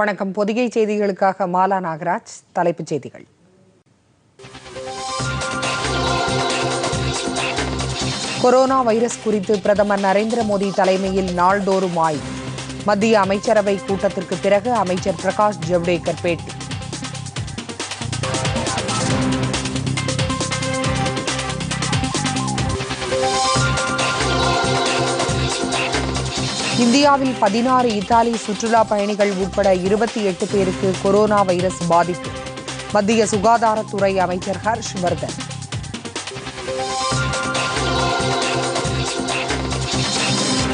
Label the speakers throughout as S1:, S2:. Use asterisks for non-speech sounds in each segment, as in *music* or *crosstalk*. S1: வணக்கம் பொதிகை செய்திகளுக்காக மாலா நாகராஜ் தலைப்புச் செய்திகள் கொரோனா வைரஸ் குறித்து பிரதமர் நரேந்திர மோடி தலைமையில் நாள்தோறும் ஆய்வு மத்திய அமைச்சரவை கூட்டத்திற்கு பிறகு அமைச்சர் பிரகாஷ் ஜவ்டேகர் பேட்டி இந்தியாவில் பதினாறு இத்தாலி சுற்றுலா பயணிகள் உட்பட இருபத்தி எட்டு பேருக்கு கொரோனா வைரஸ் பாதிப்பு மத்திய சுகாதாரத்துறை அமைச்சர் ஹர்ஷ்வர்தன்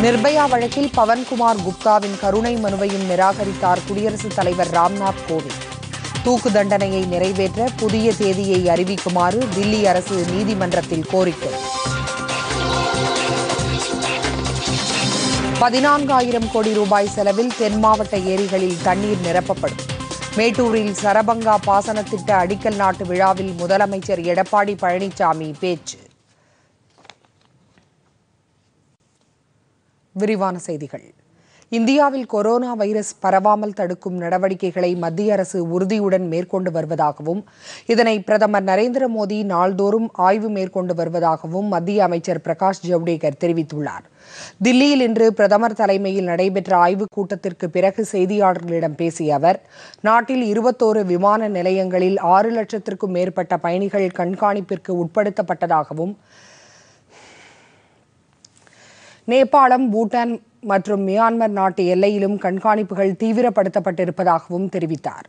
S1: நிர்பயா வழக்கில் பவன்குமார் குப்தாவின் கருணை மனுவையும் நிராகரித்தார் குடியரசுத் தலைவர் ராம்நாத் கோவிந்த் தூக்கு தண்டனையை நிறைவேற்ற புதிய தேதியை அறிவிக்குமாறு தில்லி அரசு நீதிமன்றத்தில் கோரிக்கை பதினான்காயிரம் கோடி ரூபாய் செலவில் தென் மாவட்ட ஏரிகளில் தண்ணீர் நிரப்பப்படும் மேட்டூரில் சரபங்கா பாசனத்திட்ட அடிக்கல் நாட்டு விழாவில் முதலமைச்சர் எடப்பாடி பழனிசாமி பேச்சு விரிவான செய்திகள் இந்தியாவில் கொரோனா வைரஸ் பரவாமல் தடுக்கும் நடவடிக்கைகளை மத்திய அரசு உறுதியுடன் மேற்கொண்டு வருவதாகவும் இதனை பிரதமர் நரேந்திர மோடி நாள்தோறும் ஆய்வு மேற்கொண்டு வருவதாகவும் மத்திய அமைச்சர் பிரகாஷ் ஜவ்டேகர் தெரிவித்துள்ளார் தில்லியில் இன்று பிரதமர் தலைமையில் நடைபெற்ற ஆய்வுக் கூட்டத்திற்கு பிறகு செய்தியாளர்களிடம் பேசிய அவர் நாட்டில் இருபத்தோரு விமான நிலையங்களில் ஆறு லட்சத்திற்கும் மேற்பட்ட பயணிகள் கண்காணிப்பிற்கு உட்படுத்தப்பட்டதாகவும் நேபாளம் பூட்டான் மற்றும் மியான்மர் நாட்டு எல்லையிலும் கண்காணிப்புகள் தீவிரப்படுத்தப்பட்டிருப்பதாகவும் தெரிவித்தார்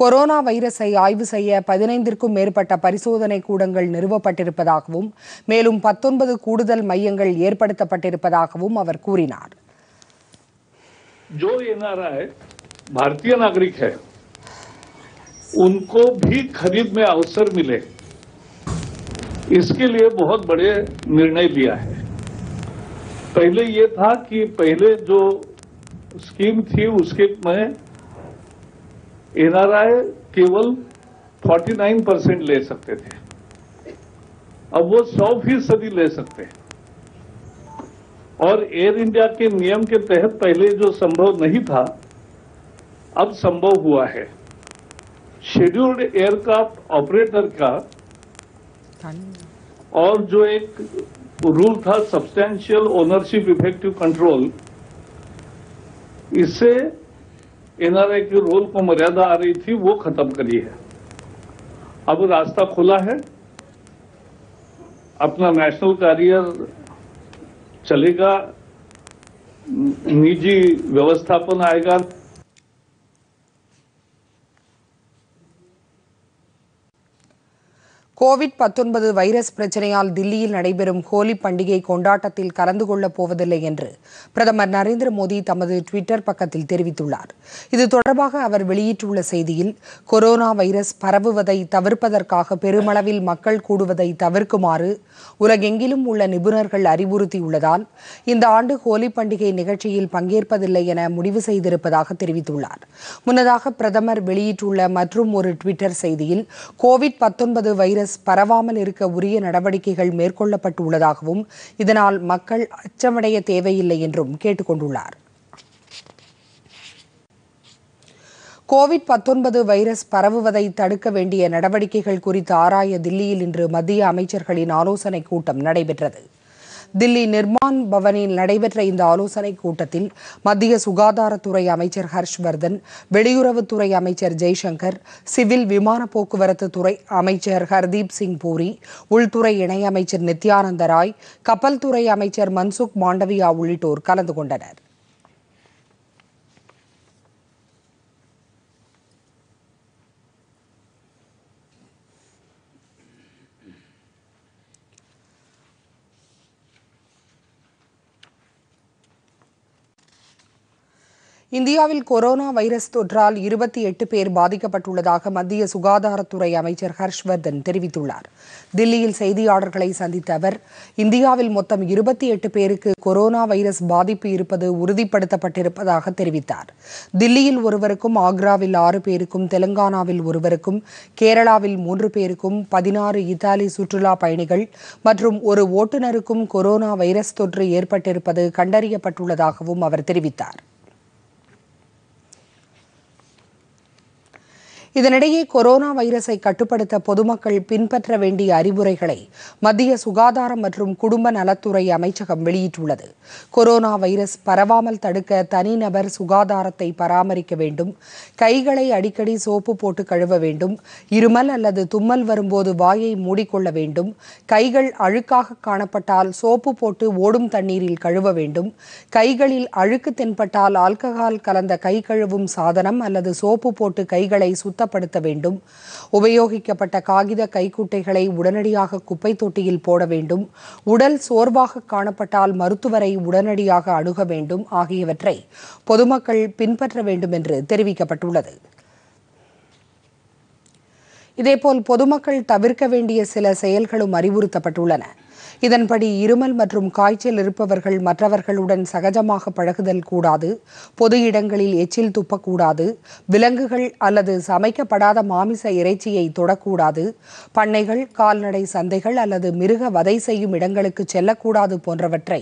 S1: கொரோனா வைரஸை ஆய்வு செய்ய பதினைந்திற்கும் மேற்பட்ட பரிசோதனை கூடங்கள் நிறுவப்பட்டிருப்பதாகவும் மேலும் பத்தொன்பது கூடுதல் மையங்கள் ஏற்படுத்தப்பட்டிருப்பதாகவும் அவர் கூறினார்
S2: जो एनआरआई भारतीय नागरिक है उनको भी इसके लिए बहुत बड़े निर्णय लिया है पहले ये था कि पहले जो स्कीम थी उसके में एनआरआई केवल 49 परसेंट ले सकते थे अब वो 100 फीसदी ले सकते हैं और एयर इंडिया के नियम के तहत पहले जो संभव नहीं था अब संभव हुआ है शेड्यूल्ड एयरक्राफ्ट ऑपरेटर का और जो एक वो रूल था सब्सटैंशियल ओनरशिप इफेक्टिव कंट्रोल इससे एनआरआई के रोल को मर्यादा आ रही थी वो खत्म करी है अब रास्ता खुला है अपना नेशनल कैरियर चलेगा निजी व्यवस्थापन आएगा
S1: கோவிட் பத்தொன்பது வைரஸ் பிரச்சனையால் தில்லியில் நடைபெறும் ஹோலி பண்டிகை கொண்டாட்டத்தில் கலந்து கொள்ளப் போவதில்லை என்று பிரதமர் நரேந்திர மோடி தமது டுவிட்டர் பக்கத்தில் தெரிவித்துள்ளார் இது தொடர்பாக அவர் வெளியிட்டுள்ள செய்தியில் கொரோனா வைரஸ் பரவுவதை தவிர்ப்பதற்காக பெருமளவில் மக்கள் கூடுவதை தவிர்க்குமாறு உலகெங்கிலும் உள்ள நிபுணர்கள் அறிவுறுத்தியுள்ளதால் இந்த ஆண்டு ஹோலி பண்டிகை நிகழ்ச்சியில் பங்கேற்பதில்லை என முடிவு செய்திருப்பதாக தெரிவித்துள்ளார் முன்னதாக பிரதமர் வெளியிட்டுள்ள மற்றும் ஒரு டுவிட்டர் செய்தியில் கோவிட் பத்தொன்பது வைரஸ் வைரஸ் பரவாமல் இருக்க உரிய நடவடிக்கைகள் மேற்கொள்ளப்பட்டு உள்ளதாகவும் இதனால் மக்கள் அச்சமடைய தேவையில்லை என்றும் கேட்டுக்கொண்டுள்ளார் கோவிட் வைரஸ் பரவுவதை தடுக்க வேண்டிய நடவடிக்கைகள் குறித்து ஆராய தில்லியில் இன்று மத்திய அமைச்சர்களின் ஆலோசனைக் கூட்டம் நடைபெற்றது தில்லி நிர்மான் பவனில் நடைபெற்ற இந்த ஆலோசனைக் கூட்டத்தில் மத்திய சுகாதாரத்துறை அமைச்சர் ஹர்ஷ்வர்தன் வெளியுறவுத்துறை அமைச்சர் ஜெய்சங்கர் சிவில் விமான போக்குவரத்து துறை அமைச்சர் ஹர்தீப் சிங் பூரி உள்துறை இணையமைச்சர் நித்யானந்த ராய் கப்பல்துறை அமைச்சர் மன்சுக் மாண்டவியா உள்ளிட்டோர் கலந்து கொண்டனர் இந்தியாவில் கொரோனா வைரஸ் தொற்றால் இருபத்தி எட்டு பேர் பாதிக்கப்பட்டுள்ளதாக மத்திய சுகாதாரத்துறை அமைச்சர் ஹர்ஷ்வர்தன் தெரிவித்துள்ளார் தில்லியில் செய்தியாளர்களை சந்தித்த அவர் இந்தியாவில் மொத்தம் இருபத்தி எட்டு பேருக்கு கொரோனா வைரஸ் பாதிப்பு இருப்பது உறுதிப்படுத்தப்பட்டிருப்பதாக தெரிவித்தார் தில்லியில் ஒருவருக்கும் ஆக்ராவில் ஆறு பேருக்கும் தெலங்கானாவில் ஒருவருக்கும் கேரளாவில் மூன்று பேருக்கும் பதினாறு இத்தாலி சுற்றுலா பயணிகள் மற்றும் ஒரு ஓட்டுநருக்கும் கொரோனா வைரஸ் தொற்று ஏற்பட்டிருப்பது கண்டறியப்பட்டுள்ளதாகவும் அவர் தெரிவித்தார் இதனிடையே கொரோனா வைரஸை கட்டுப்படுத்த பொதுமக்கள் பின்பற்ற வேண்டிய அறிவுரைகளை மத்திய சுகாதாரம் மற்றும் குடும்ப நலத்துறை அமைச்சகம் வெளியிட்டுள்ளது கொரோனா வைரஸ் பரவாமல் தடுக்க தனிநபர் சுகாதாரத்தை பராமரிக்க வேண்டும் கைகளை அடிக்கடி சோப்பு போட்டு கழுவ வேண்டும் இருமல் அல்லது தும்மல் வரும்போது வாயை மூடிக்கொள்ள வேண்டும் கைகள் அழுக்காக காணப்பட்டால் சோப்பு போட்டு ஓடும் தண்ணீரில் கழுவ வேண்டும் கைகளில் அழுக்கு தென்பட்டால் ஆல்கஹால் கலந்த கை கழுவும் சாதனம் அல்லது சோப்பு போட்டு கைகளை சுத்த சுத்தப்படுத்த வேண்டும் உபயோகிக்கப்பட்ட காகித கைக்குட்டைகளை உடனடியாக குப்பை தொட்டியில் போட வேண்டும் உடல் சோர்வாக காணப்பட்டால் மருத்துவரை உடனடியாக அணுக வேண்டும் ஆகியவற்றை பொதுமக்கள் பின்பற்ற வேண்டும் என்று தெரிவிக்கப்பட்டுள்ளது இதேபோல் பொதுமக்கள் தவிர்க்க வேண்டிய சில செயல்களும் அறிவுறுத்தப்பட்டுள்ளன இதன்படி இருமல் மற்றும் காய்ச்சல் இருப்பவர்கள் மற்றவர்களுடன் சகஜமாக பழகுதல் கூடாது பொது இடங்களில் எச்சில் துப்பக்கூடாது விலங்குகள் அல்லது சமைக்கப்படாத மாமிச இறைச்சியை தொடக்கூடாது பண்ணைகள் கால்நடை சந்தைகள் அல்லது மிருக வதை செய்யும் இடங்களுக்கு செல்லக்கூடாது போன்றவற்றை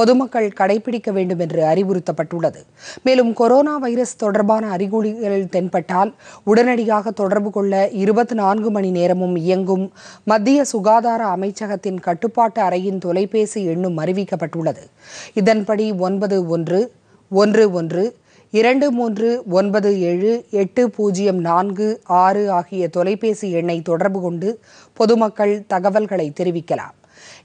S1: பொதுமக்கள் கடைபிடிக்க வேண்டும் என்று அறிவுறுத்தப்பட்டுள்ளது மேலும் கொரோனா வைரஸ் தொடர்பான அறிகுறிகள் தென்பட்டால் உடனடியாக தொடர்பு கொள்ள இருபத்தி நான்கு மணி நேரமும் இயங்கும் மத்திய சுகாதார அமைச்சகத்தின் கட்டுப்பாடு செயல்பாட்டு அறையின் தொலைபேசி எண்ணும் அறிவிக்கப்பட்டுள்ளது இதன்படி ஒன்பது ஒன்று ஒன்று ஒன்று இரண்டு மூன்று ஒன்பது ஏழு எட்டு பூஜ்ஜியம் நான்கு ஆறு ஆகிய தொலைபேசி எண்ணை தொடர்பு கொண்டு பொதுமக்கள் தகவல்களை தெரிவிக்கலாம்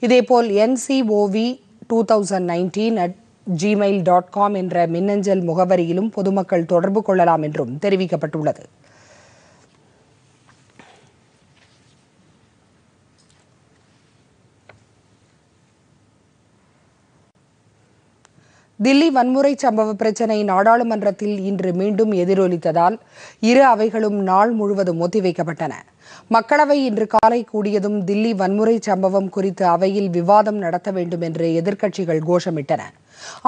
S1: இதேபோல் NCOV two thousand nineteen at Gmail dot com என்ற மின்னஞ்சல் முகவரியிலும் பொதுமக்கள் தொடர்பு கொள்ளலாம் என்றும் தெரிவிக்கப்பட்டுள்ளது தில்லி வன்முறை சம்பவ பிரச்சினை நாடாளுமன்றத்தில் இன்று மீண்டும் எதிரொலித்ததால் இரு அவைகளும் நாள் முழுவதும் ஒத்திவைக்கப்பட்டன மக்களவை இன்று காலை கூடியதும் தில்லி வன்முறை சம்பவம் குறித்து அவையில் விவாதம் நடத்த வேண்டும் என்று எதிர்க்கட்சிகள் கோஷமிட்டன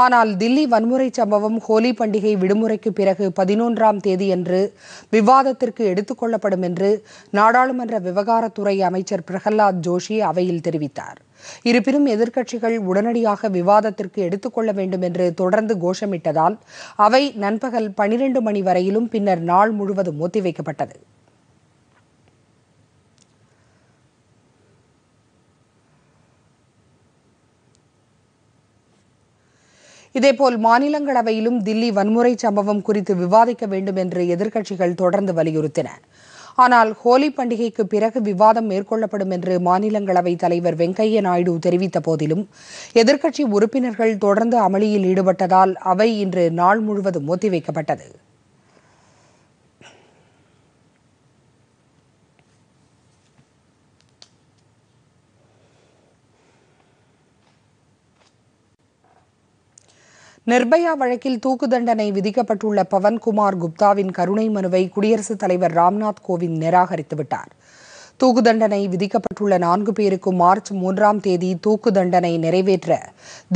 S1: ஆனால் தில்லி வன்முறை சம்பவம் ஹோலி பண்டிகை விடுமுறைக்கு பிறகு பதினொன்றாம் தேதி என்று விவாதத்திற்கு எடுத்துக்கொள்ளப்படும் என்று நாடாளுமன்ற விவகாரத்துறை அமைச்சர் பிரகலாத் ஜோஷி அவையில் தெரிவித்தார் இருப்பினும் எதிர்க்கட்சிகள் உடனடியாக விவாதத்திற்கு எடுத்துக்கொள்ள வேண்டும் என்று தொடர்ந்து கோஷமிட்டதால் அவை நண்பகல் பனிரெண்டு மணி வரையிலும் பின்னர் நாள் முழுவதும் ஒத்திவைக்கப்பட்டது இதேபோல் மாநிலங்களவையிலும் தில்லி வன்முறை சம்பவம் குறித்து விவாதிக்க வேண்டும் என்று எதிர்க்கட்சிகள் தொடர்ந்து வலியுறுத்தின ஆனால் ஹோலி பண்டிகைக்கு பிறகு விவாதம் மேற்கொள்ளப்படும் என்று மாநிலங்களவை தலைவர் வெங்கையா நாயுடு தெரிவித்த போதிலும் எதிர்க்கட்சி உறுப்பினர்கள் தொடர்ந்து அமளியில் ஈடுபட்டதால் அவை இன்று நாள் முழுவதும் ஒத்திவைக்கப்பட்டது நிர்பயா வழக்கில் தூக்கு தண்டனை விதிக்கப்பட்டுள்ள பவன்குமார் குப்தாவின் கருணை மனுவை குடியரசுத் தலைவர் ராம்நாத் கோவிந்த் நிராகரித்துவிட்டார் தூக்கு தண்டனை விதிக்கப்பட்டுள்ள நான்கு பேருக்கு மார்ச் மூன்றாம் தேதி தூக்கு தண்டனை நிறைவேற்ற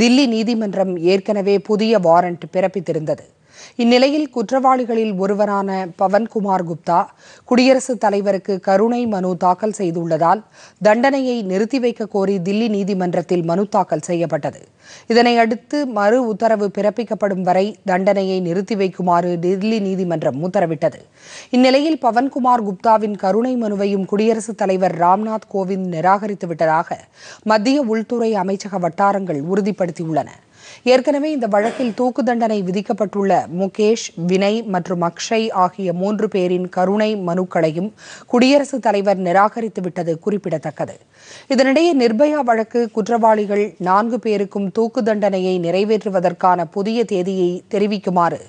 S1: தில்லி நீதிமன்றம் ஏற்கனவே புதிய வாரண்ட் பிறப்பித்திருந்தது இந்நிலையில் குற்றவாளிகளில் ஒருவரான பவன்குமார் குப்தா குடியரசுத் தலைவருக்கு கருணை மனு தாக்கல் செய்துள்ளதால் தண்டனையை நிறுத்தி வைக்க கோரி தில்லி நீதிமன்றத்தில் மனு தாக்கல் செய்யப்பட்டது இதனையடுத்து மறு உத்தரவு பிறப்பிக்கப்படும் வரை தண்டனையை நிறுத்தி வைக்குமாறு தில்லி நீதிமன்றம் உத்தரவிட்டது இந்நிலையில் பவன்குமார் குப்தாவின் கருணை மனுவையும் குடியரசுத் தலைவர் ராம்நாத் கோவிந்த் நிராகரித்து விட்டதாக மத்திய உள்துறை அமைச்சக வட்டாரங்கள் உறுதிப்படுத்தியுள்ளன ஏற்கனவே இந்த வழக்கில் தூக்கு தண்டனை விதிக்கப்பட்டுள்ள முகேஷ் வினய் மற்றும் அக்ஷய் ஆகிய மூன்று பேரின் கருணை மனுக்களையும் குடியரசுத் தலைவர் நிராகரித்துவிட்டது குறிப்பிடத்தக்கது இதனிடையே நிர்பயா வழக்கு குற்றவாளிகள் நான்கு பேருக்கும் தூக்கு தண்டனையை நிறைவேற்றுவதற்கான புதிய தேதியை தெரிவிக்குமாறு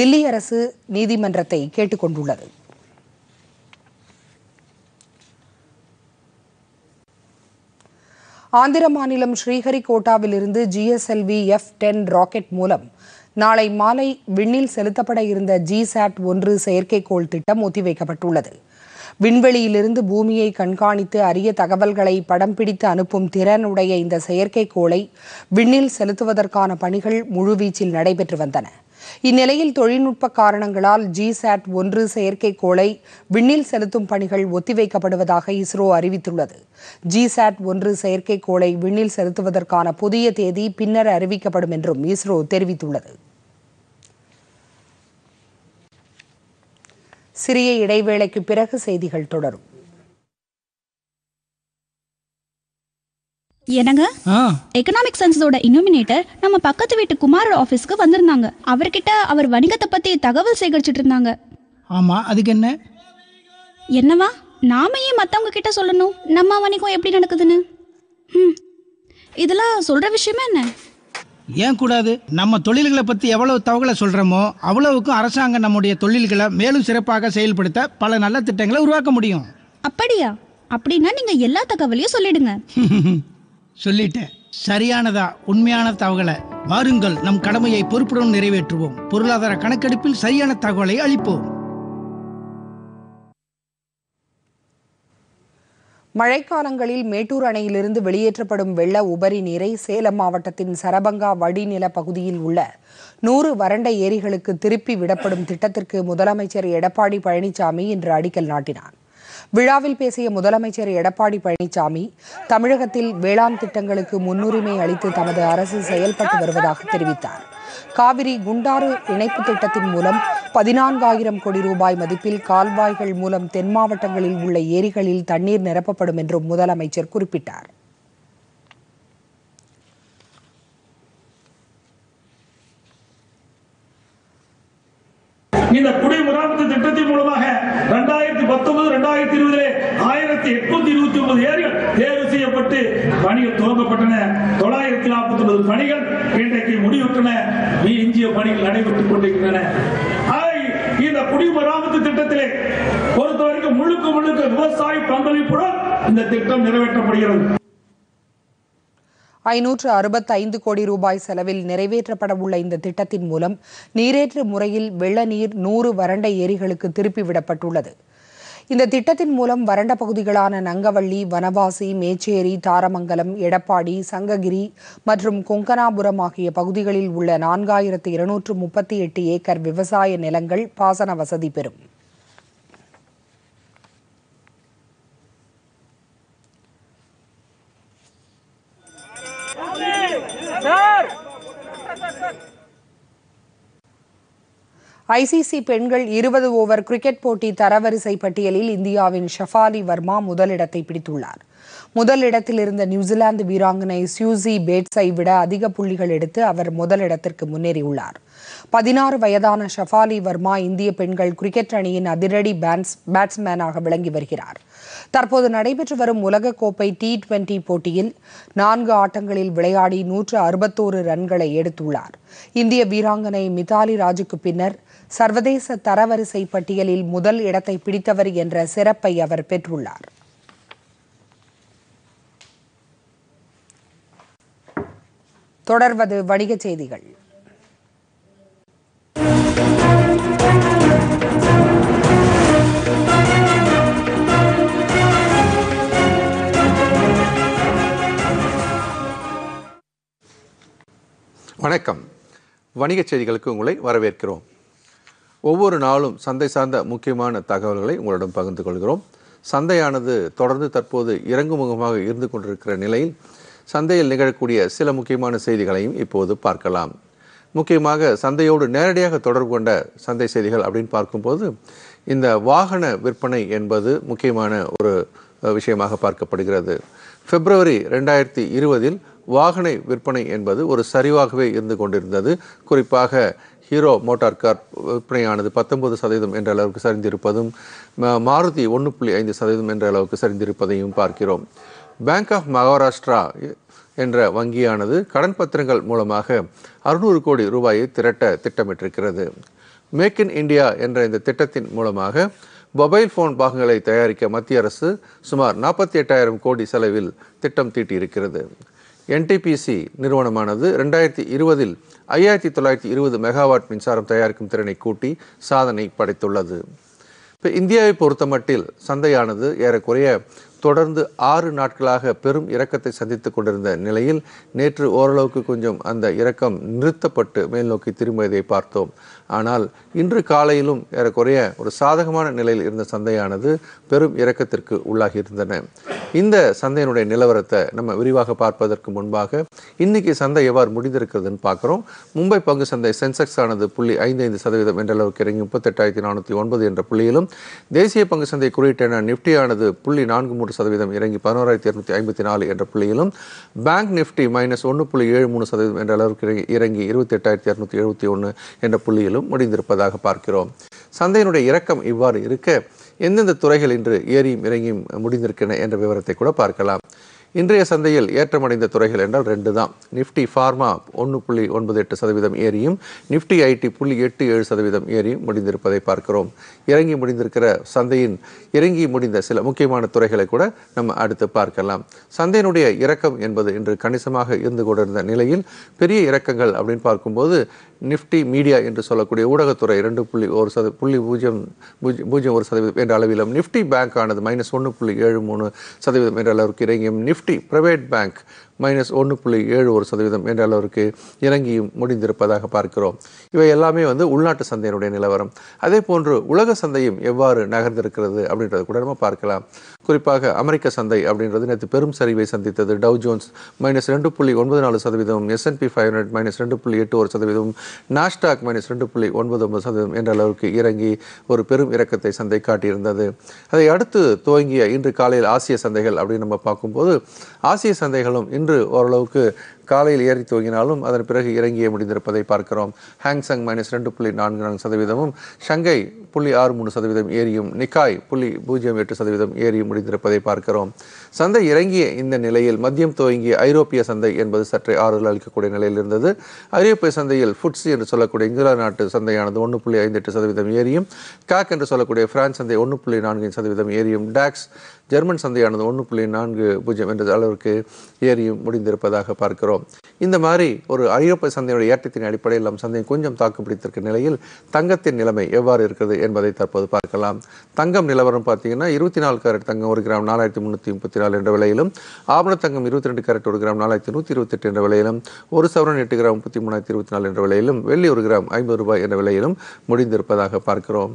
S1: தில்லி அரசு நீதிமன்றத்தை கேட்டுக்கொண்டுள்ளது ஆந்திர மாநிலம் இருந்து ஜிஎஸ்எல்வி எஃப் டென் ராக்கெட் மூலம் நாளை மாலை விண்ணில் செலுத்தப்பட இருந்த ஜிசாட் ஒன்று செயற்கைக்கோள் திட்டம் ஒத்திவைக்கப்பட்டுள்ளது விண்வெளியிலிருந்து பூமியை கண்காணித்து அரிய தகவல்களை படம் பிடித்து அனுப்பும் திறனுடைய இந்த செயற்கைக்கோளை விண்ணில் செலுத்துவதற்கான பணிகள் முழுவீச்சில் நடைபெற்று வந்தன இந்நிலையில் தொழில்நுட்ப காரணங்களால் ஜிசாட் ஒன்று செயற்கைக்கோளை விண்ணில் செலுத்தும் பணிகள் ஒத்திவைக்கப்படுவதாக இஸ்ரோ அறிவித்துள்ளது ஜிசாட் ஒன்று செயற்கைக்கோளை விண்ணில் செலுத்துவதற்கான புதிய தேதி பின்னர் அறிவிக்கப்படும் என்றும் இஸ்ரோ தெரிவித்துள்ளது சிறிய இடைவேளைக்கு பிறகு செய்திகள் தொடரும் என்னங்க எக்கனாமிக் சயின்ஸோட இனோமினேட்டர் நம்ம பக்கத்து வீட்டு குமார் ஆஃபீஸ்க்கு வந்திருந்தாங்க அவர்கிட்ட அவர் வணிகத்தை பத்தி தகவல் சேகரிச்சுட்டு இருந்தாங்க ஆமா அதுக்கு என்ன என்னவா நாம ஏன் மத்தவங்க கிட்ட சொல்லணும் நம்ம வணிகம் எப்படி நடக்குதுன்னு ம் இதெல்லாம் சொல்ற விஷயமா என்ன
S3: ஏன் கூடாது நம்ம தொழில்களை பற்றி எவ்வளவு தகவலை சொல்கிறோமோ அவ்வளவுக்கும் அரசாங்கம் நம்முடைய தொழில்களை மேலும் சிறப்பாக
S1: செயல்படுத்த பல நல்ல திட்டங்களை உருவாக்க முடியும் அப்படியா அப்படின்னா நீங்க எல்லா தகவலையும் சொல்லிடுங்க *laughs* சொல்லிட்டேன் சரியானதா உண்மையான தகவலை வாருங்கள் நம் கடமையை பொறுப்புடன் நிறைவேற்றுவோம் பொருளாதார கணக்கெடுப்பில் சரியான தகவலை அளிப்போம் மழைக்காலங்களில் மேட்டூர் அணையிலிருந்து வெளியேற்றப்படும் வெள்ள உபரி நீரை சேலம் மாவட்டத்தின் சரபங்கா வடிநில பகுதியில் உள்ள நூறு வறண்ட ஏரிகளுக்கு திருப்பி விடப்படும் திட்டத்திற்கு முதலமைச்சர் எடப்பாடி பழனிசாமி இன்று அடிக்கல் நாட்டினார் விழாவில் பேசிய முதலமைச்சர் எடப்பாடி பழனிசாமி தமிழகத்தில் வேளாண் திட்டங்களுக்கு முன்னுரிமை அளித்து தமது அரசு செயல்பட்டு வருவதாக தெரிவித்தார் காவிரி குண்டாறு இணைப்பு திட்டத்தின் மூலம் பதினான்காயிரம் கோடி ரூபாய் மதிப்பில் கால்வாய்கள் மூலம் தென் மாவட்டங்களில் உள்ள ஏரிகளில் தண்ணீர் நிரப்பப்படும் என்றும் முதலமைச்சர் குறிப்பிட்டார்
S2: இந்த முராத்து திட்டத்தின் மூலமாக இரண்டாயிரத்தி பத்தொன்பது இரண்டாயிரத்தி இருபதிலே ஆயிரத்தி எட்நூத்தி இருபத்தி ஒன்பது ஏரிகள் தேர்வு செய்யப்பட்டு பணிகள் துவங்கப்பட்டன தொள்ளாயிரத்தி நாற்பத்தி ஒன்பது பணிகள் இன்றைக்கு முடிவுற்றன எஞ்சிய பணிகள் நடைபெற்றுக் கொண்டிருக்கின்றன இந்த குடிமராமத்து திட்டத்திலே பொறுத்தவரைக்கும் முழுக்க முழுக்க விவசாய பங்களிப்புடன் இந்த திட்டம் நிறைவேற்றப்படுகிறது
S1: ஐநூற்று அறுபத்தைந்து கோடி ரூபாய் செலவில் நிறைவேற்றப்பட உள்ள இந்த திட்டத்தின் மூலம் நீரேற்று முறையில் வெள்ள நீர் நூறு வறண்ட ஏரிகளுக்கு திருப்பிவிடப்பட்டுள்ளது இந்த திட்டத்தின் மூலம் வறண்ட பகுதிகளான நங்கவள்ளி வனவாசி மேச்சேரி தாரமங்கலம் எடப்பாடி சங்ககிரி மற்றும் கொங்கனாபுரம் ஆகிய பகுதிகளில் உள்ள நான்காயிரத்து இருநூற்று முப்பத்தி எட்டு ஏக்கர் விவசாய நிலங்கள் பாசன வசதி பெறும் சார் ஐசிசி பெண்கள் இருபது ஓவர் கிரிக்கெட் போட்டி தரவரிசை பட்டியலில் இந்தியாவின் ஷஃபாலி வர்மா முதலிடத்தை பிடித்துள்ளார் முதலிடத்தில் இருந்த நியூசிலாந்து வீராங்கனை சியூசி பேட்ஸை விட அதிக புள்ளிகள் எடுத்து அவர் முதலிடத்திற்கு முன்னேறியுள்ளார் பதினாறு வயதான ஷஃபாலி வர்மா இந்திய பெண்கள் கிரிக்கெட் அணியின் அதிரடி பேட்ஸ்மேனாக விளங்கி வருகிறார் தற்போது நடைபெற்று வரும் உலகக்கோப்பை டி டுவெண்டி போட்டியில் நான்கு ஆட்டங்களில் விளையாடி நூற்று அறுபத்தோரு ரன்களை எடுத்துள்ளார் இந்திய வீராங்கனை மிதாலி ராஜுக்கு பின்னர் சர்வதேச தரவரிசை பட்டியலில் முதல் இடத்தை பிடித்தவர் என்ற சிறப்பை அவர் பெற்றுள்ளார் தொடர்வது வணிகச் செய்திகள்
S3: வணக்கம் வணிகச் செய்திகளுக்கு உங்களை வரவேற்கிறோம் ஒவ்வொரு நாளும் சந்தை சார்ந்த முக்கியமான தகவல்களை உங்களிடம் பகிர்ந்து கொள்கிறோம் சந்தையானது தொடர்ந்து தற்போது இறங்குமுகமாக இருந்து கொண்டிருக்கிற நிலையில் சந்தையில் நிகழக்கூடிய சில முக்கியமான செய்திகளையும் இப்போது பார்க்கலாம் முக்கியமாக சந்தையோடு நேரடியாக தொடர்பு கொண்ட சந்தை செய்திகள் அப்படின்னு பார்க்கும்போது இந்த வாகன விற்பனை என்பது முக்கியமான ஒரு விஷயமாக பார்க்கப்படுகிறது பிப்ரவரி ரெண்டாயிரத்தி இருபதில் வாகன விற்பனை என்பது ஒரு சரிவாகவே இருந்து கொண்டிருந்தது குறிப்பாக ஹீரோ மோட்டார் கார் விற்பனையானது பத்தொன்பது சதவீதம் என்ற அளவுக்கு சரிந்திருப்பதும் மாருதி ஒன்று புள்ளி ஐந்து சதவீதம் என்ற அளவுக்கு சரிந்திருப்பதையும் பார்க்கிறோம் பேங்க் ஆஃப் மகாராஷ்டிரா என்ற வங்கியானது கடன் பத்திரங்கள் மூலமாக அறுநூறு கோடி ரூபாயை திரட்ட திட்டமிட்டிருக்கிறது மேக் இன் இந்தியா என்ற இந்த திட்டத்தின் மூலமாக மொபைல் ஃபோன் பாகங்களை தயாரிக்க மத்திய அரசு சுமார் நாற்பத்தி எட்டாயிரம் கோடி செலவில் திட்டம் தீட்டியிருக்கிறது என்டிபிசி நிறுவனமானது ரெண்டாயிரத்தி இருபதில் ஐயாயிரத்தி தொள்ளாயிரத்தி இருபது மெகாவாட் மின்சாரம் தயாரிக்கும் திறனை கூட்டி சாதனை படைத்துள்ளது இப்போ இந்தியாவை பொறுத்தமட்டில் சந்தையானது ஏறக்குறைய தொடர்ந்து ஆறு நாட்களாக பெரும் இறக்கத்தை சந்தித்து கொண்டிருந்த நிலையில் நேற்று ஓரளவுக்கு கொஞ்சம் அந்த இறக்கம் நிறுத்தப்பட்டு மேல் நோக்கி திரும்பியதை பார்த்தோம் ஆனால் இன்று காலையிலும் ஏறக்குறைய ஒரு சாதகமான நிலையில் இருந்த சந்தையானது பெரும் இறக்கத்திற்கு உள்ளாகி இருந்தன இந்த சந்தையினுடைய நிலவரத்தை நம்ம விரிவாக பார்ப்பதற்கு முன்பாக இன்னைக்கு சந்தை எவ்வாறு முடிந்திருக்கிறதுன்னு பார்க்குறோம் மும்பை பங்கு சந்தை சென்செக்ஸ் ஆனது புள்ளி ஐந்து ஐந்து சதவீதம் என்ற அளவுக்கு இறங்கி முப்பத்தெட்டாயிரத்தி நானூற்றி ஒன்பது என்ற புள்ளியிலும் தேசிய பங்கு சந்தை குறியீட்டான ஆனது புள்ளி நான்கு மூன்று சதவீதம் இறங்கி பதினோராயிரத்தி இரநூத்தி ஐம்பத்தி நாலு என்ற புள்ளியிலும் பேங்க் நிஃப்டி மைனஸ் ஒன்று புள்ளி ஏழு மூணு சதவீதம் என்ற அளவுக்கு இறங்கி இருபத்தி எட்டாயிரத்தி இரநூத்தி எழுபத்தி ஒன்று என்ற புள்ளியிலும் நிலையிலும் முடிந்திருப்பதாக பார்க்கிறோம் சந்தையினுடைய இறக்கம் இவ்வாறு இருக்க எந்தெந்த துறைகள் இன்று ஏறியும் இறங்கியும் முடிந்திருக்கின்றன என்ற விவரத்தை கூட பார்க்கலாம் இன்றைய சந்தையில் ஏற்றமடைந்த துறைகள் என்றால் ரெண்டு தான் நிஃப்டி ஃபார்மா ஒன்று புள்ளி ஒன்பது எட்டு சதவீதம் ஏறியும் நிஃப்டி ஐடி புள்ளி எட்டு ஏழு சதவீதம் ஏறியும் முடிந்திருப்பதை பார்க்கிறோம் இறங்கி முடிந்திருக்கிற சந்தையின் இறங்கி முடிந்த சில முக்கியமான துறைகளை கூட நம்ம அடுத்து பார்க்கலாம் சந்தையினுடைய இறக்கம் என்பது இன்று கணிசமாக இருந்து கொண்டிருந்த நிலையில் பெரிய இறக்கங்கள் அப்படின்னு பார்க்கும்போது நிஃப்டி மீடியா என்று சொல்லக்கூடிய ஊடகத்துறை ரெண்டு புள்ளி ஒரு சத புள்ளி பூஜ்ஜியம் பூஜ்ஜியம் ஒரு சதவீதம் என்ற அளவிலும் நிஃப்டி பேங்க் ஆனது மைனஸ் ஒன்று புள்ளி ஏழு மூணு சதவீதம் என்ற அளவிற்கு இறங்கியும் நிஃப்டி பிரைவேட் பேங்க் மைனஸ் ஒன்று புள்ளி ஏழு ஒரு சதவீதம் என்ற அளவிற்கு இறங்கியும் முடிந்திருப்பதாக பார்க்கிறோம் இவை எல்லாமே வந்து உள்நாட்டு சந்தையினுடைய நிலவரம் அதே போன்று உலக சந்தையும் எவ்வாறு நகர்ந்திருக்கிறது அப்படின்றத கூட நம்ம பார்க்கலாம் குறிப்பாக அமெரிக்க சந்தை அப்படின்றது நேற்று பெரும் சரிவை சந்தித்தது டவ் ஜோன்ஸ் மைனஸ் ரெண்டு புள்ளி ஒன்பது நாலு சதவீதம் எஸ்என்பி ஃபைவ் ஹண்ட்ரட் மைனஸ் ரெண்டு புள்ளி எட்டு ஒரு சதவீதம் நாஸ்டாக் மைனஸ் ரெண்டு புள்ளி ஒன்பது ஒன்பது சதவீதம் என்ற அளவிற்கு இறங்கி ஒரு பெரும் இறக்கத்தை சந்தை காட்டியிருந்தது அதை அடுத்து துவங்கிய இன்று காலையில் ஆசிய சந்தைகள் அப்படின்னு நம்ம பார்க்கும்போது ஆசிய சந்தைகளும் இன்று என்று ஓரளவுக்கு காலையில் ஏறி துவங்கினாலும் அதன் பிறகு இறங்கியே முடிந்திருப்பதை பார்க்கிறோம் சங் மைனஸ் ரெண்டு புள்ளி நான்கு நான்கு சதவீதமும் ஷங்கை புள்ளி ஆறு மூணு சதவீதம் ஏறியும் நிக்காய் புள்ளி பூஜ்ஜியம் எட்டு சதவீதம் ஏறியும் முடிந்திருப்பதை பார்க்கிறோம் சந்தை இறங்கிய இந்த நிலையில் மதியம் துவங்கிய ஐரோப்பிய சந்தை என்பது சற்றே ஆறுதல் அளிக்கக்கூடிய நிலையில் இருந்தது ஐரோப்பிய சந்தையில் ஃபுட்ஸ் என்று சொல்லக்கூடிய இங்கிலாந்து நாட்டு சந்தையானது ஒன்று புள்ளி ஐந்து எட்டு சதவீதம் ஏறியும் காக் என்று சொல்லக்கூடிய பிரான்ஸ் சந்தை ஒன்று புள்ளி நான்கு சதவீதம் ஏறியும் டாக்ஸ் ஜெர்மன் சந்தையானது ஒன்று புள்ளி நான்கு பூஜ்ஜியம் என்ற அளவிற்கு ஏறியும் முடிந்திருப்பதாக பார்க்கிறோம் பார்க்கிறோம் இந்த மாதிரி ஒரு ஐரோப்பிய சந்தையுடைய ஏற்றத்தின் அடிப்படையில் நம் சந்தை கொஞ்சம் தாக்குப்பிடித்திருக்க நிலையில் தங்கத்தின் நிலைமை எவ்வாறு இருக்கிறது என்பதை தற்போது பார்க்கலாம் தங்கம் நிலவரம் பார்த்தீங்கன்னா இருபத்தி நாலு கேரட் தங்கம் ஒரு கிராம் நாலாயிரத்தி முந்நூற்றி முப்பத்தி நாலு என்ற விலையிலும் ஆபண தங்கம் இருபத்தி ரெண்டு கேரட் ஒரு கிராம் நாலாயிரத்தி நூற்றி இருபத்தெட்டு என்ற விலையிலும் ஒரு சவரன் எட்டு கிராம் முப்பத்தி மூணாயிரத்தி இருபத்தி நாலு என்ற விலையிலும் வெள்ளி ஒரு கிராம் ஐம்பது ரூபாய் என்ற விலையிலும் முடிந்திருப்பதாக பார்க்கிறோம்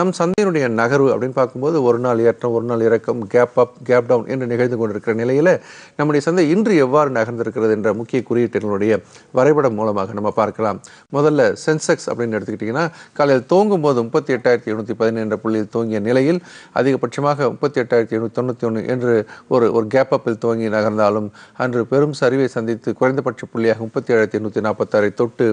S3: நம் சந்தையினுடைய நகர்வு அப்படின்னு பார்க்கும்போது ஒரு நாள் ஏற்றம் ஒரு நாள் இறக்கம் கேப் அப் கேப் டவுன் என்று நிகழ்ந்து கொண்டிருக்கிற நிலையில் நம்முடைய சந்தை இன்று எவ்வாறு நகர்ந்திருக்கிறது என்ற முக்கிய குறியீட்டுகளுடைய வரைபடம் மூலமாக நம்ம பார்க்கலாம் முதல்ல சென்செக்ஸ் அப்படின்னு எடுத்துக்கிட்டிங்கன்னா காலையில் தோங்கும் போது முப்பத்தி எட்டாயிரத்தி எழுநூற்றி பதினேழு புள்ளியில் தோங்கிய நிலையில் அதிகபட்சமாக முப்பத்தி எட்டாயிரத்தி எழுநூற்றி தொண்ணூற்றி ஒன்று என்று ஒரு ஒரு கேப் அப்பில் துவங்கி நகர்ந்தாலும் அன்று பெரும் சரிவை சந்தித்து குறைந்தபட்ச புள்ளியாக முப்பத்தி ஏழாயிரத்தி எண்ணூற்றி நாற்பத்தாறை தொட்டு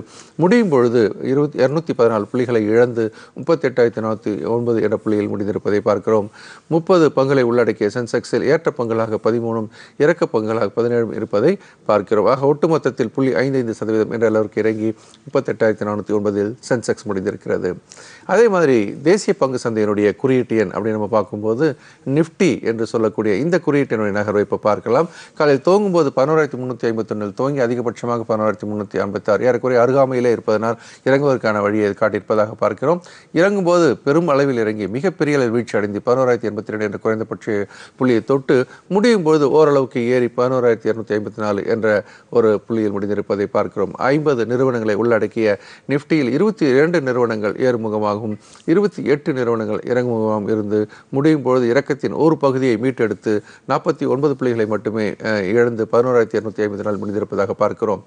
S3: முடியும் பொழுது இருபத்தி இரநூத்தி பதினாலு புள்ளிகளை இழந்து முப்பத்தி எட்டாயிரத்தி நானூற்றி ஒன்பது என்ற புள்ளியில் முடிந்திருப்பதை பார்க்கிறோம் முப்பது பங்களை உள்ளடக்கிய சென்செக்ஸில் ஏற்ற பங்களாக பதிமூணும் இறக்க பங்குகளாக பதினேழும் இருப்பதை பார்க்கிறோம் ஆக ஆக ஒட்டுமொத்தத்தில் புள்ளி ஐந்து ஐந்து சதவீதம் என்ற அளவிற்கு இறங்கி முப்பத்தெட்டாயிரத்தி நானூற்றி ஒன்பதில் சென்செக்ஸ் முடிந்திருக்கிறது அதே மாதிரி தேசிய பங்கு சந்தையினுடைய குறியீட்டு எண் அப்படின்னு நம்ம பார்க்கும்போது நிஃப்டி என்று சொல்லக்கூடிய இந்த குறியீட்டினுடைய நகர்வை இப்போ பார்க்கலாம் காலையில் தோங்கும் போது பதினோராயிரத்தி முந்நூற்றி ஐம்பத்தொன்னில் தோங்கி அதிகபட்சமாக பதினோராயிரத்தி முந்நூற்றி ஐம்பத்தாறு ஏறக்குறைய அருகாமையிலே இருப்பதனால் இறங்குவதற்கான வழியை காட்டியிருப்பதாக பார்க்கிறோம் இறங்கும்போது பெரும் அளவில் இறங்கி மிகப்பெரிய அளவில் வீழ்ச்சி அடைந்து பதினோராயிரத்தி எண்பத்தி ரெண்டு என்ற குறைந்தபட்ச புள்ளியை தொட்டு முடியும் போது ஓரளவுக்கு ஏறி பதினோராயிரத்தி இரநூத்தி ஐம்பத்தி நாலு என்ற ஒரு புள்ளியில் முடிந்திருப்பதை பார்க்கிறோம் ஐம்பது நிறுவனங்களை உள்ளடக்கிய நிஃப்டியில் இருபத்தி இரண்டு நிறுவனங்கள் ஏறுமுகமாக இறங்குமுகமாகும் இருபத்தி எட்டு நிறுவனங்கள் இறங்குமுகம் இருந்து முடியும் பொழுது இறக்கத்தின் ஒரு பகுதியை மீட்டெடுத்து நாற்பத்தி ஒன்பது புள்ளிகளை மட்டுமே இழந்து பதினோராயிரத்தி இரநூத்தி ஐம்பது நாள் முடிந்திருப்பதாக பார்க்கிறோம்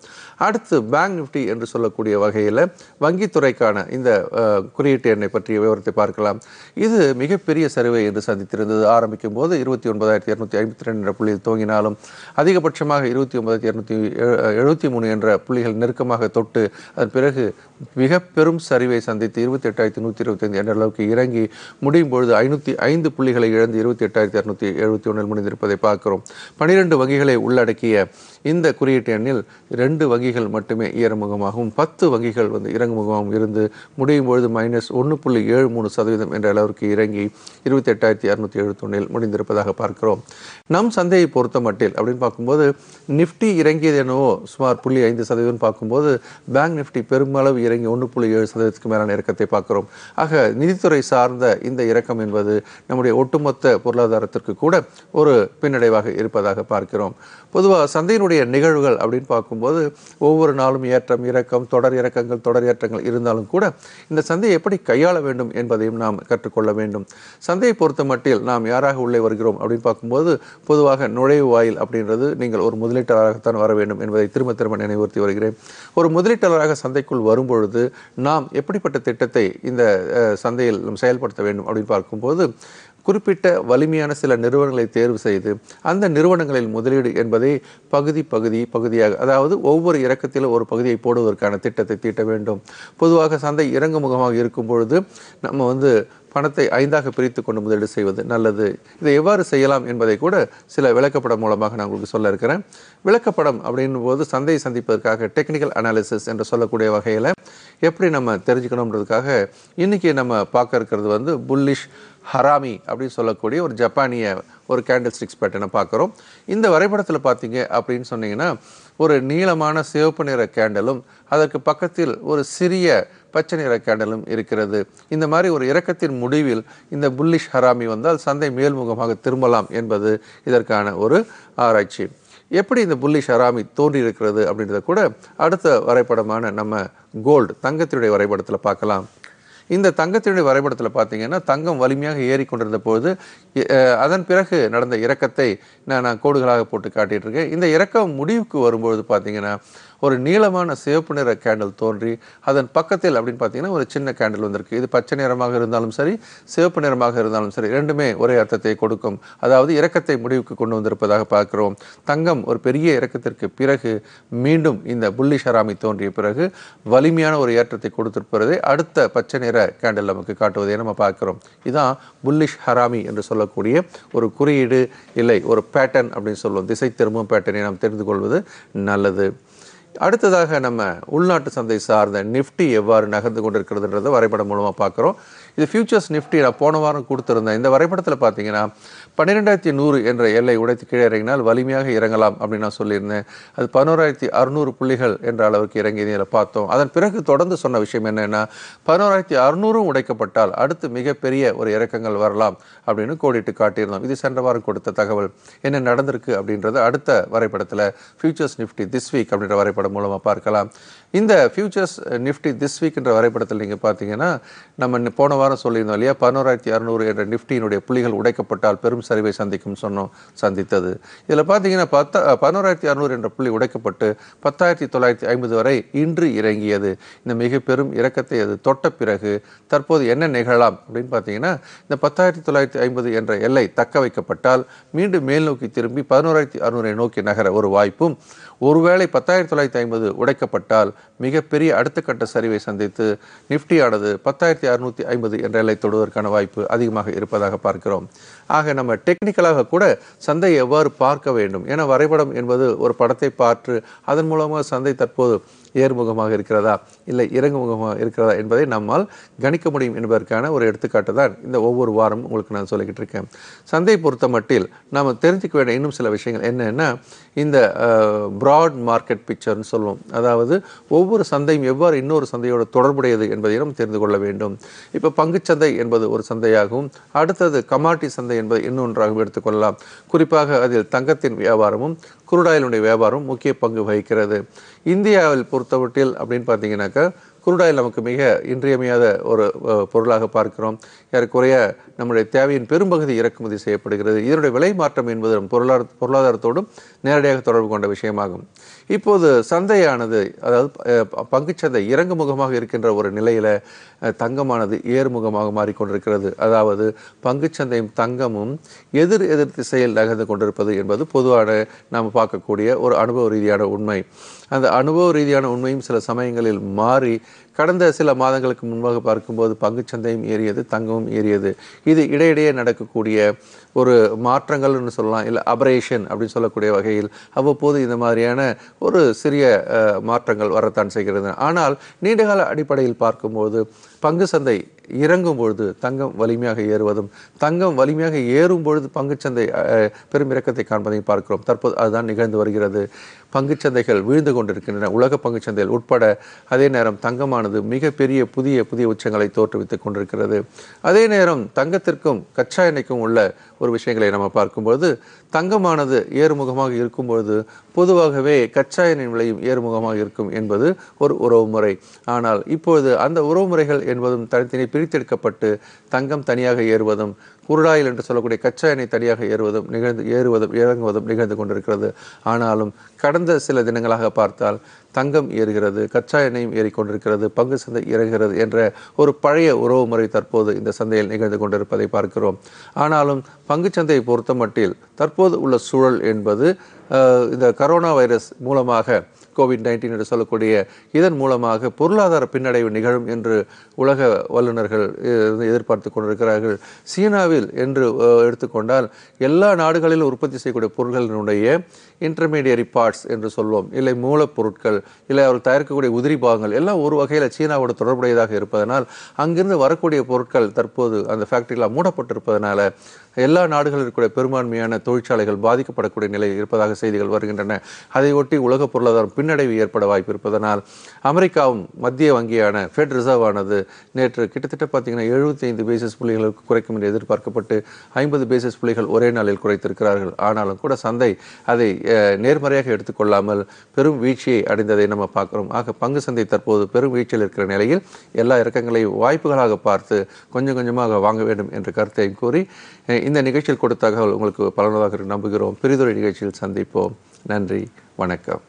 S3: அடுத்து பேங்க் நிஃப்டி என்று சொல்லக்கூடிய வகையில் வங்கித்துறைக்கான இந்த குறியீட்டு எண்ணை பற்றிய விவரத்தை பார்க்கலாம் இது மிகப்பெரிய சரிவை என்று சந்தித்திருந்தது ஆரம்பிக்கும் போது இருபத்தி ஒன்பதாயிரத்தி இரநூத்தி ஐம்பத்தி ரெண்டு என்ற புள்ளியில் தோங்கினாலும் அதிகபட்சமாக இருபத்தி ஒன்பதாயிரத்தி இரநூத்தி எழுபத்தி மூணு என்ற புள்ளிகள் நெருக்கமாக தொட்டு அதன் பிறகு மிக பெரும் சரிவை சந்தித்து இருபத்தி எட்டாயிரத்தி நூத்தி நூற்றி இருபத்தைந்து என்ற அளவுக்கு இறங்கி முடியும் பொழுது ஐநூற்றி ஐந்து புள்ளிகளை இழந்து இருபத்தி எட்டாயிரத்தி இரநூத்தி எழுபத்தி ஒன்றில் முடிந்திருப்பதை பார்க்கிறோம் பனிரெண்டு வங்கிகளை உள்ளடக்கிய இந்த குறியீட்டு எண்ணில் ரெண்டு வங்கிகள் மட்டுமே ஏறுமுகமாகவும் பத்து வங்கிகள் வந்து இறங்குமுகமாகவும் இருந்து முடியும் பொழுது மைனஸ் ஒன்று புள்ளி ஏழு மூணு சதவீதம் என்ற அளவிற்கு இறங்கி இருபத்தி எட்டாயிரத்தி அறுநூத்தி எழுபத்தொன்னில் முடிந்திருப்பதாக பார்க்கிறோம் நம் சந்தையை பொறுத்த மட்டில் அப்படின்னு பார்க்கும்போது நிஃப்டி இறங்கியது எனவோ சுமார் புள்ளி ஐந்து சதவீதம் பார்க்கும்போது பேங்க் நிஃப்டி பெருமளவு இறங்கி ஒன்று புள்ளி ஏழு சதவீதத்துக்கு மேலான இறக்கத்தை பார்க்கிறோம் ஆக நிதித்துறை சார்ந்த இந்த இறக்கம் என்பது நம்முடைய ஒட்டுமொத்த பொருளாதாரத்திற்கு கூட ஒரு பின்னடைவாக இருப்பதாக பார்க்கிறோம் பொதுவாக சந்தையினுடைய வரக்கூடிய நிகழ்வுகள் அப்படின்னு பார்க்கும்போது ஒவ்வொரு நாளும் ஏற்றம் இறக்கம் தொடர் இறக்கங்கள் தொடர் ஏற்றங்கள் இருந்தாலும் கூட இந்த சந்தையை எப்படி கையாள வேண்டும் என்பதையும் நாம் கற்றுக்கொள்ள வேண்டும் சந்தையை பொறுத்த மட்டில் நாம் யாராக உள்ளே வருகிறோம் அப்படின்னு பார்க்கும்போது பொதுவாக நுழைவு வாயில் அப்படின்றது நீங்கள் ஒரு முதலீட்டாளராகத்தான் வர வேண்டும் என்பதை திரும்ப திரும்ப நினைவுறுத்தி வருகிறேன் ஒரு முதலீட்டாளராக சந்தைக்குள் வரும்பொழுது நாம் எப்படிப்பட்ட திட்டத்தை இந்த சந்தையில் செயல்படுத்த வேண்டும் அப்படின்னு பார்க்கும்போது குறிப்பிட்ட வலிமையான சில நிறுவனங்களை தேர்வு செய்து அந்த நிறுவனங்களில் முதலீடு என்பதை பகுதி பகுதி பகுதியாக அதாவது ஒவ்வொரு இறக்கத்திலும் ஒரு பகுதியை போடுவதற்கான திட்டத்தை தீட்ட வேண்டும் பொதுவாக சந்தை இறங்குமுகமாக இருக்கும் பொழுது நம்ம வந்து பணத்தை ஐந்தாக பிரித்து கொண்டு முதலீடு செய்வது நல்லது இதை எவ்வாறு செய்யலாம் என்பதை கூட சில விளக்கப்படம் மூலமாக நான் உங்களுக்கு சொல்ல இருக்கிறேன் விளக்கப்படம் அப்படின்னும் போது சந்தையை சந்திப்பதற்காக டெக்னிக்கல் அனாலிசிஸ் என்று சொல்லக்கூடிய வகையில் எப்படி நம்ம தெரிஞ்சுக்கணுன்றதுக்காக இன்றைக்கி நம்ம பார்க்க இருக்கிறது வந்து புல்லிஷ் ஹராமி அப்படின்னு சொல்லக்கூடிய ஒரு ஜப்பானிய ஒரு கேண்டில் ஸ்டிக்ஸ் பேட்டர்னை பார்க்குறோம் இந்த வரைபடத்தில் பார்த்தீங்க அப்படின்னு சொன்னீங்கன்னா ஒரு நீளமான சிவப்பு நிற கேண்டலும் அதற்கு பக்கத்தில் ஒரு சிறிய பச்சை நிற கேண்டலும் இருக்கிறது இந்த மாதிரி ஒரு இறக்கத்தின் முடிவில் இந்த புல்லிஷ் ஹராமி வந்தால் சந்தை மேல்முகமாக திரும்பலாம் என்பது இதற்கான ஒரு ஆராய்ச்சி எப்படி இந்த புல்லிஷ் ஹராமி தோன்றி இருக்கிறது அப்படின்றத கூட அடுத்த வரைபடமான நம்ம கோல்டு தங்கத்தினுடைய வரைபடத்தில் பார்க்கலாம் இந்த தங்கத்தினுடைய வரைபடத்தில் பார்த்தீங்கன்னா தங்கம் வலிமையாக ஏறிக்கொண்டிருந்த பொழுது அதன் பிறகு நடந்த இறக்கத்தை நான் நான் கோடுகளாக போட்டு இருக்கேன் இந்த இறக்கம் முடிவுக்கு வரும்பொழுது பார்த்தீங்கன்னா ஒரு நீளமான சிவப்பு நிற கேண்டில் தோன்றி அதன் பக்கத்தில் அப்படின்னு பார்த்தீங்கன்னா ஒரு சின்ன கேண்டில் வந்திருக்கு இது பச்சை நிறமாக இருந்தாலும் சரி சிவப்பு நிறமாக இருந்தாலும் சரி ரெண்டுமே ஒரே அர்த்தத்தை கொடுக்கும் அதாவது இறக்கத்தை முடிவுக்கு கொண்டு வந்திருப்பதாக பார்க்கிறோம் தங்கம் ஒரு பெரிய இறக்கத்திற்கு பிறகு மீண்டும் இந்த புள்ளி ஷராமி தோன்றிய பிறகு வலிமையான ஒரு ஏற்றத்தை கொடுத்திருப்பதை அடுத்த பச்சை நிற கேண்டில் நமக்கு காட்டுவதை நம்ம பார்க்கிறோம் இதான் புல்லிஷ் ஹராமி என்று சொல்லக்கூடிய ஒரு குறியீடு இல்லை ஒரு பேட்டர்ன் அப்படின்னு சொல்லுவோம் திசை திரும்பும் பேட்டர்னை நாம் தெரிந்து கொள்வது நல்லது அடுத்ததாக நம்ம உள்நாட்டு சந்தை சார்ந்த நிஃப்டி எவ்வாறு நகர்ந்து கொண்டிருக்கிறதுன்றத வரைபடம் மூலமாக பார்க்குறோம் இது ஃபியூச்சர்ஸ் நிஃப்டி நான் போன வாரம் கொடுத்துருந்தேன் இந்த வரைபடத்தில் பார்த்தீங்கன்னா பன்னிரெண்டாயிரத்தி நூறு என்ற எல்லை உடைத்து கீழே இறங்கினால் வலிமையாக இறங்கலாம் அப்படின்னு நான் சொல்லியிருந்தேன் அது பதினோராயிரத்தி அறுநூறு புள்ளிகள் என்ற அளவுக்கு இறங்கி இதில் பார்த்தோம் அதன் பிறகு தொடர்ந்து சொன்ன விஷயம் என்னென்னா பதினோராயிரத்தி அறுநூறும் உடைக்கப்பட்டால் அடுத்து மிகப்பெரிய ஒரு இறக்கங்கள் வரலாம் அப்படின்னு கோடிட்டு காட்டியிருந்தோம் இது சென்ற வாரம் கொடுத்த தகவல் என்ன நடந்திருக்கு அப்படின்றது அடுத்த வரைபடத்தில் ஃபியூச்சர்ஸ் நிஃப்டி திஸ் வீக் அப்படின்ற வரைபடம் படம் மூலமாக பார்க்கலாம் இந்த ஃபியூச்சர்ஸ் நிஃப்டி திஸ் வீக்ன்ற வரைபடத்தில் நீங்கள் பார்த்தீங்கன்னா நம்ம போன வாரம் சொல்லியிருந்தோம் இல்லையா பதினோராயிரத்தி அறநூறு என்ற நிஃப்டியினுடைய புள்ளிகள் உடைக்கப்பட்டால் பெரும் சரிவை சந்திக்கும் சொன்னோம் சந்தித்தது இதில் பார்த்தீங்கன்னா பத்த பதினோராயிரத்தி அறநூறு என்ற புள்ளி உடைக்கப்பட்டு பத்தாயிரத்தி தொள்ளாயிரத்தி ஐம்பது வரை இன்று இறங்கியது இந்த மிக பெரும் இறக்கத்தை அது தொட்ட பிறகு தற்போது என்ன நிகழலாம் அப்படின்னு பார்த்தீங்கன்னா இந்த பத்தாயிரத்தி தொள்ளாயிரத்தி ஐம்பது என்ற எல்லை தக்க வைக்கப்பட்டால் மீண்டும் மேல் நோக்கி திரும்பி பதினோராயிரத்தி அறநூறை நோக்கி நகர ஒரு வாய்ப்பும் ஒருவேளை பத்தாயிரத்தி தொள்ளாயிரத்தி ஐம்பது உடைக்கப்பட்டால் மிகப்பெரிய அடுத்த கட்ட சரிவை சந்தித்து நிஃப்டியானது பத்தாயிரத்தி அறுநூத்தி ஐம்பது என்ற எல்லை தொடுவதற்கான வாய்ப்பு அதிகமாக இருப்பதாக பார்க்கிறோம் ஆக நம்ம டெக்னிக்கலாக கூட சந்தையை எவ்வாறு பார்க்க வேண்டும் என வரைபடம் என்பது ஒரு படத்தை பார்த்து அதன் மூலமாக சந்தை தற்போது ஏர்முகமாக இருக்கிறதா இல்லை இறங்குமுகமாக இருக்கிறதா என்பதை நம்மால் கணிக்க முடியும் என்பதற்கான ஒரு எடுத்துக்காட்டு தான் இந்த ஒவ்வொரு வாரமும் உங்களுக்கு நான் சொல்லிக்கிட்டு இருக்கேன் சந்தை பொறுத்த மட்டில் நாம் தெரிஞ்சுக்க வேண்டிய இன்னும் சில விஷயங்கள் என்னென்னா இந்த ப்ராட் மார்க்கெட் பிக்சர்னு சொல்லுவோம் அதாவது ஒவ்வொரு சந்தையும் எவ்வாறு இன்னொரு சந்தையோடு தொடர்புடையது என்பதை நாம் தெரிந்து கொள்ள வேண்டும் இப்போ பங்குச்சந்தை என்பது ஒரு சந்தையாகவும் அடுத்தது கமாட்டி சந்தை என்பது இன்னொன்றாகவும் எடுத்துக்கொள்ளலாம் குறிப்பாக அதில் தங்கத்தின் வியாபாரமும் குருடாயிலுடைய வியாபாரமும் முக்கிய பங்கு வகிக்கிறது இந்தியாவில் பொறுத்த பொறுத்தவற்றில் அப்படின்னு பார்த்தீங்கன்னாக்கா குருடாயில் நமக்கு மிக இன்றியமையாத ஒரு பொருளாக பார்க்கிறோம் ஏறக்குறைய நம்முடைய தேவையின் பெரும்பகுதி இறக்குமதி செய்யப்படுகிறது இதனுடைய விலை மாற்றம் என்பது நம் பொருளாதார பொருளாதாரத்தோடும் நேரடியாக தொடர்பு கொண்ட விஷயமாகும் இப்போது சந்தையானது அதாவது பங்குச்சந்தை இறங்குமுகமாக இருக்கின்ற ஒரு நிலையில் தங்கமானது ஏறுமுகமாக மாறிக்கொண்டிருக்கிறது அதாவது பங்குச்சந்தையும் தங்கமும் எதிர் எதிர் திசையில் நகர்ந்து கொண்டிருப்பது என்பது பொதுவான நாம் பார்க்கக்கூடிய ஒரு அனுபவ ரீதியான உண்மை அந்த அனுபவ ரீதியான உண்மையும் சில சமயங்களில் மாறி கடந்த சில மாதங்களுக்கு முன்பாக பார்க்கும்போது பங்குச்சந்தையும் ஏறியது தங்கமும் ஏறியது இது இடையிடையே நடக்கக்கூடிய ஒரு மாற்றங்கள்னு சொல்லலாம் இல்லை அபரேஷன் அப்படின்னு சொல்லக்கூடிய வகையில் அவ்வப்போது இந்த மாதிரியான ஒரு சிறிய மாற்றங்கள் வரத்தான் செய்கிறது ஆனால் நீண்டகால அடிப்படையில் பார்க்கும்போது பங்கு சந்தை இறங்கும் பொழுது தங்கம் வலிமையாக ஏறுவதும் தங்கம் வலிமையாக ஏறும் பொழுது பங்குச்சந்தை பெரும் இறக்கத்தை காண்பதையும் பார்க்கிறோம் தற்போது அதுதான் நிகழ்ந்து வருகிறது பங்குச்சந்தைகள் வீழ்ந்து கொண்டிருக்கின்றன உலக பங்குச்சந்தைகள் உட்பட அதே நேரம் தங்கமானது மிகப்பெரிய புதிய புதிய உச்சங்களை தோற்றுவித்துக் கொண்டிருக்கிறது அதே நேரம் தங்கத்திற்கும் கச்சா எண்ணெய்க்கும் உள்ள ஒரு விஷயங்களை நம்ம பார்க்கும்போது தங்கமானது ஏறுமுகமாக இருக்கும் பொழுது பொதுவாகவே கச்சா எண்ணெய் விலையும் ஏறுமுகமாக இருக்கும் என்பது ஒரு உறவுமுறை ஆனால் இப்பொழுது அந்த உறவுமுறைகள் என்பதும் தனித்தனி பிரித்தெடுக்கப்பட்டு தங்கம் தனியாக ஏறுவதும் குருடாயில் என்று சொல்லக்கூடிய கச்சா எண்ணெய் தனியாக ஏறுவதும் நிகழ்ந்து ஏறுவதும் இறங்குவதும் நிகழ்ந்து கொண்டிருக்கிறது ஆனாலும் கடந்த சில தினங்களாக பார்த்தால் தங்கம் ஏறுகிறது கச்சா எண்ணெயும் ஏறிக்கொண்டிருக்கிறது பங்கு சந்தை இறங்குகிறது என்ற ஒரு பழைய உறவு முறை தற்போது இந்த சந்தையில் நிகழ்ந்து கொண்டிருப்பதை பார்க்கிறோம் ஆனாலும் பங்கு சந்தையை பொறுத்த மட்டில் தற்போது உள்ள சூழல் என்பது இந்த கரோனா வைரஸ் மூலமாக கோவிட் நைன்டீன் என்று சொல்லக்கூடிய இதன் மூலமாக பொருளாதார பின்னடைவு நிகழும் என்று உலக வல்லுநர்கள் எதிர்பார்த்து கொண்டிருக்கிறார்கள் சீனாவில் என்று எடுத்துக்கொண்டால் எல்லா நாடுகளிலும் உற்பத்தி செய்யக்கூடிய பொருட்களினுடைய இன்டர்மீடியரி பார்ட்ஸ் என்று சொல்வோம் இல்லை மூலப்பொருட்கள் இல்லை அவர்கள் தயாரிக்கக்கூடிய உதிரி பாகங்கள் எல்லாம் ஒரு வகையில் சீனாவோட தொடர்புடையதாக இருப்பதனால் அங்கிருந்து வரக்கூடிய பொருட்கள் தற்போது அந்த ஃபேக்ட்ரிகளாக மூடப்பட்டிருப்பதனால எல்லா நாடுகளில் இருக்கிற பெரும்பான்மையான தொழிற்சாலைகள் பாதிக்கப்படக்கூடிய நிலை இருப்பதாக செய்திகள் வருகின்றன அதையொட்டி உலக பொருளாதாரம் பின்னடைவு ஏற்பட வாய்ப்பு இருப்பதனால் அமெரிக்காவும் மத்திய வங்கியான ஃபெட் ரிசர்வ் ஆனது நேற்று கிட்டத்தட்ட பார்த்தீங்கன்னா எழுபத்தி ஐந்து பேசிஸ் புள்ளிகளுக்கு குறைக்கும் என்று எதிர்பார்க்கப்பட்டு ஐம்பது பேசிஸ் புள்ளிகள் ஒரே நாளில் குறைத்திருக்கிறார்கள் ஆனாலும் கூட சந்தை அதை நேர்மறையாக எடுத்துக்கொள்ளாமல் பெரும் வீழ்ச்சியை அடைந்ததை நம்ம பார்க்குறோம் ஆக பங்கு சந்தை தற்போது பெரும் வீழ்ச்சியில் இருக்கிற நிலையில் எல்லா இறக்கங்களையும் வாய்ப்புகளாக பார்த்து கொஞ்சம் கொஞ்சமாக வாங்க வேண்டும் என்ற கருத்தையும் கூறி இந்த நிகழ்ச்சியில் கொடுத்த தகவல் உங்களுக்கு பலனதாக நம்புகிறோம் பெரிதொரு நிகழ்ச்சியில் சந்திப்போம் நன்றி வணக்கம்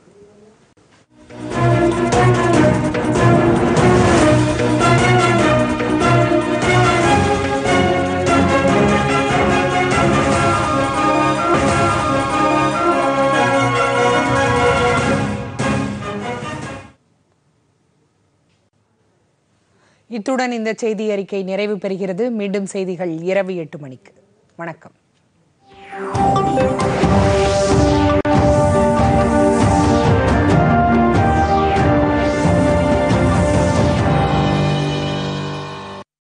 S1: இத்துடன் இந்த செய்தி அறிக்கை நிறைவு பெறுகிறது மீண்டும் செய்திகள் இரவு எட்டு மணிக்கு வணக்கம் Thank you.